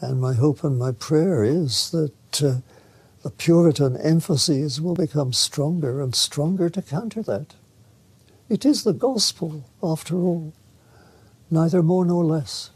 And my hope and my prayer is that uh, the Puritan emphases will become stronger and stronger to counter that. It is the gospel, after all, neither more nor less.